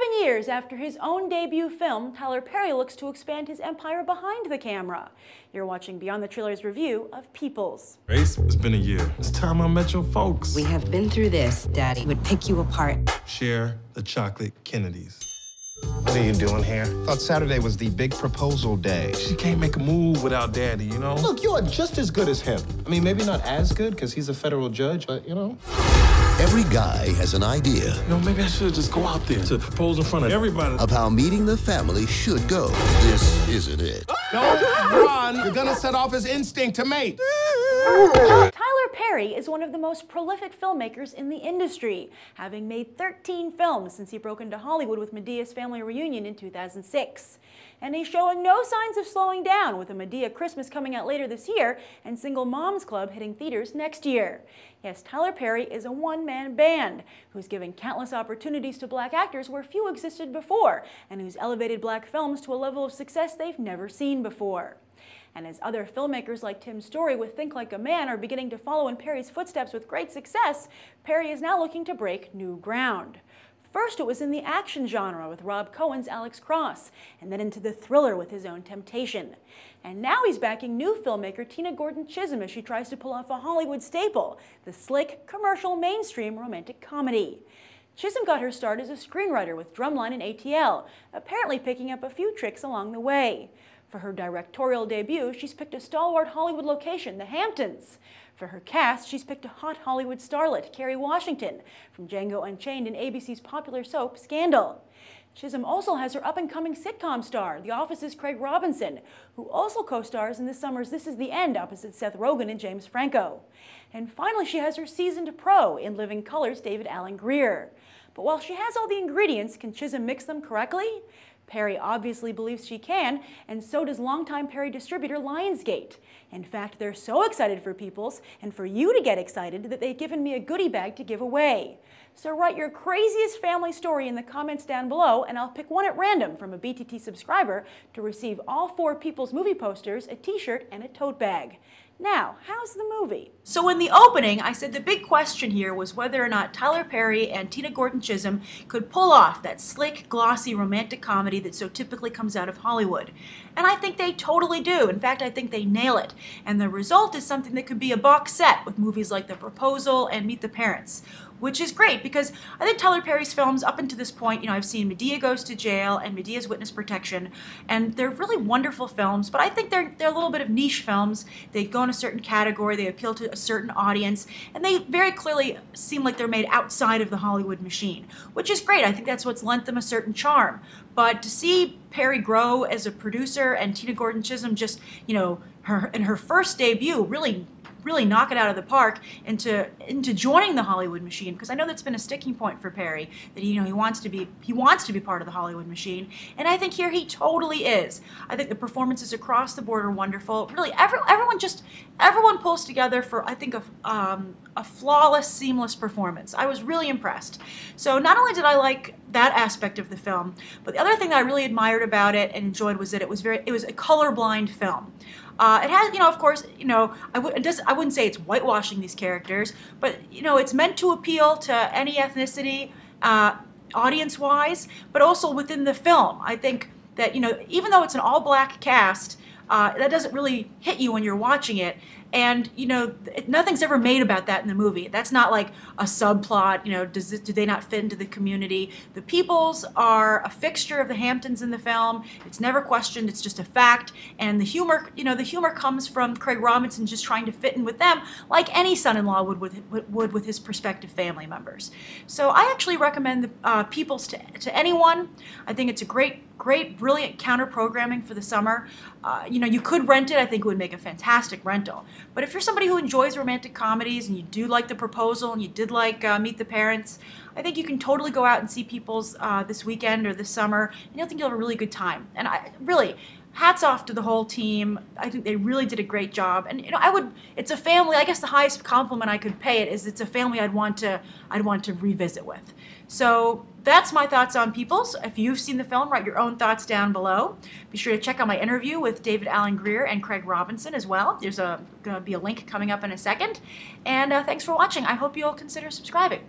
Seven years after his own debut film, Tyler Perry looks to expand his empire behind the camera. You're watching Beyond the Trailers review of Peeples. Grace, it's been a year. It's time I met your folks. We have been through this, Daddy. Would pick you apart. Share the chocolate Kennedys. What are you doing here? Thought Saturday was the big proposal day. She can't make a move without daddy, you know? Look, you are just as good as him. I mean, maybe not as good because he's a federal judge, but you know. Every guy has an idea You know, maybe I should just go out there to propose in front of everybody. of how meeting the family should go. This isn't it. Don't run. You're gonna set off his instinct to mate. Perry is one of the most prolific filmmakers in the industry, having made 13 films since he broke into Hollywood with Madea's Family Reunion in 2006. And he's showing no signs of slowing down, with a Madea Christmas coming out later this year and Single Moms Club hitting theaters next year. Yes, Tyler Perry is a one-man band who's given countless opportunities to black actors where few existed before, and who's elevated black films to a level of success they've never seen before. And as other filmmakers like Tim Story with Think Like a Man are beginning to follow in Perry's footsteps with great success, Perry is now looking to break new ground. First, it was in the action genre with Rob Cohen's Alex Cross, and then into the thriller with his own Temptation. And now he's backing new filmmaker Tina Gordon Chism as she tries to pull off a Hollywood staple, the slick, commercial, mainstream romantic comedy. Chism got her start as a screenwriter with Drumline and ATL, apparently picking up a few tricks along the way. For her directorial debut, she's picked a stalwart Hollywood location, the Hamptons. For her cast, she's picked a hot Hollywood starlet, Kerry Washington, from Django Unchained and ABC's popular soap, Scandal. Chism also has her up-and-coming sitcom star, The Office's Craig Robinson, who also co-stars in this summer's This Is the End opposite Seth Rogen and James Franco. And finally, she has her seasoned pro in Living Colors, David Alan Grier. But while she has all the ingredients, can Chism mix them correctly? Perry obviously believes she can, and so does longtime Perry distributor Lionsgate. In fact, they're so excited for Peeples and for you to get excited that they've given me a goodie bag to give away. So write your craziest family story in the comments down below, and I'll pick one at random from a BTT subscriber to receive all four Peeples movie posters, a t-shirt, and a tote bag. Now, how's the movie? So in the opening, I said the big question here was whether or not Tyler Perry and Tina Gordon Chism could pull off that slick, glossy romantic comedy that so typically comes out of Hollywood. And I think they totally do. In fact, I think they nail it. And the result is something that could be a box set with movies like The Proposal and Meet the Parents, which is great because I think Tyler Perry's films up until this point, you know, I've seen Madea Goes to Jail and Madea's Witness Protection, and they're really wonderful films, but I think they're, they're a little bit of niche films. They go in a certain category, they appeal to a certain audience, and they very clearly seem like they're made outside of the Hollywood machine, which is great. I think that's what's lent them a certain charm. But to see Perry grow as a producer and Tina Gordon Chism just, you know, her in her first debut really really knock it out of the park into into joining the Hollywood machine because I know that's been a sticking point for Perry that you know he wants to be he wants to be part of the Hollywood machine and I think here he totally is. I think the performances across the board are wonderful. Really, every, everyone just everyone pulls together for I think a um, a flawless, seamless performance. I was really impressed. So not only did I like that aspect of the film, but the other thing that I really admired about it and enjoyed was that it was very it was a colorblind film. Uh, it has, you know, of course, you know, I would it does I wouldn't say it's whitewashing these characters, but you know, it's meant to appeal to any ethnicity, uh, audience-wise, but also within the film. I think that you know, even though it's an all-black cast, uh, that doesn't really hit you when you're watching it. And you know, nothing's ever made about that in the movie. That's not like a subplot. You know, does it, do they not fit into the community? The Peeples are a fixture of the Hamptons in the film. It's never questioned. It's just a fact. And the humor, you know, the humor comes from Craig Robinson just trying to fit in with them, like any son-in-law would with would with his prospective family members. So I actually recommend the uh, Peeples to to anyone. I think it's a great great, brilliant counter programming for the summer. Uh, you know, you could rent it. I think it would make a fantastic rental. But if you're somebody who enjoys romantic comedies and you do like The Proposal and you did like uh, Meet the Parents, I think you can totally go out and see Peeples uh, this weekend or this summer, and you'll think you'll have a really good time. And I really, hats off to the whole team. I think they really did a great job. And you know, I would it's a family, I guess the highest compliment I could pay it is it's a family I'd want to I'd want to revisit with. So that's my thoughts on Peeples. If you've seen the film, write your own thoughts down below. Be sure to check out my interview with David Alan Grier and Craig Robinson as well. There's a going to be a link coming up in a second. And uh, thanks for watching. I hope you'll consider subscribing.